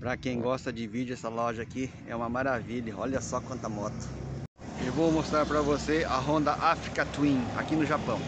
Para quem gosta de vídeo, essa loja aqui é uma maravilha. Olha só quanta moto. Eu vou mostrar para você a Honda Africa Twin aqui no Japão.